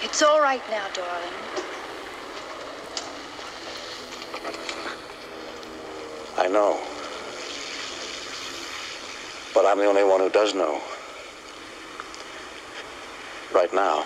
It's all right now, darling. I know. But I'm the only one who does know. Right now.